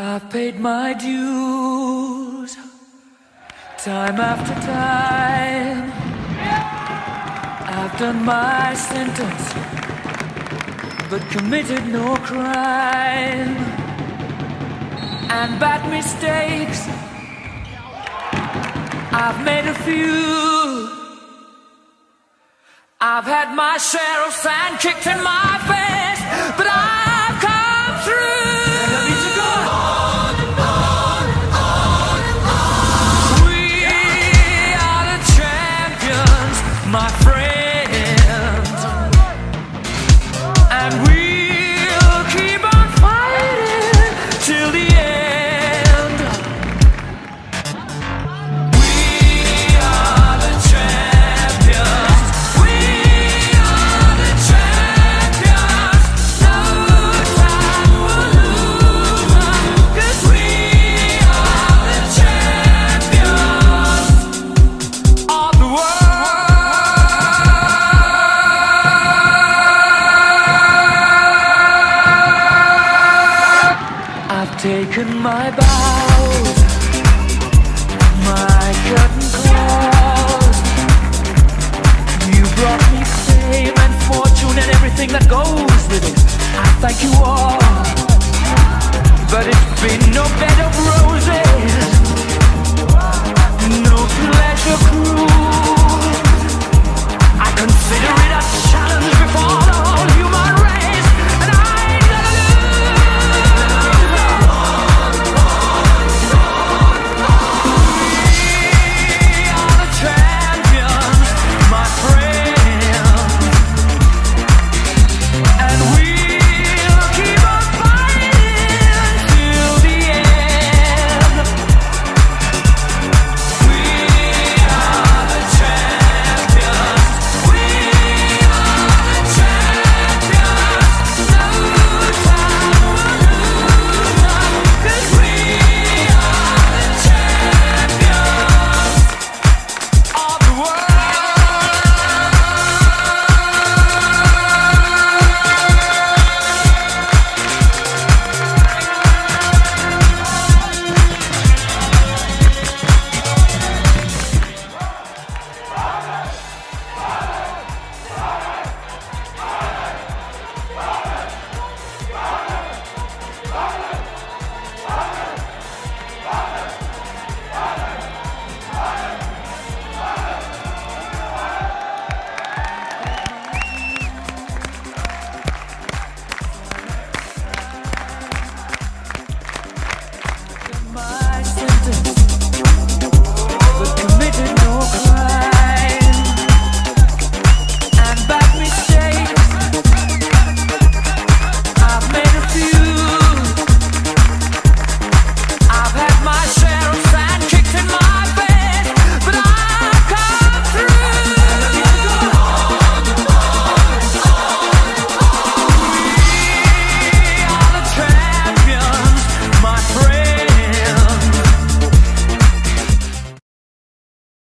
I've paid my dues time after time. I've done my sentence, but committed no crime. And bad mistakes, I've made a few. I've had my share of sand kicked in my face, Taken my bows, my curtain calls. You brought me fame and fortune and everything that goes with it. I thank you all, but it's been no better.